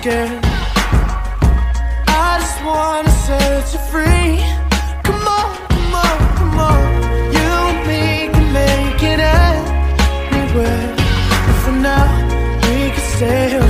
scared. I just wanna set you free. Come on, come on, come on. You and me can make it anywhere. But for now, we can stay here.